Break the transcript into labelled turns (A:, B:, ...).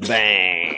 A: Bang.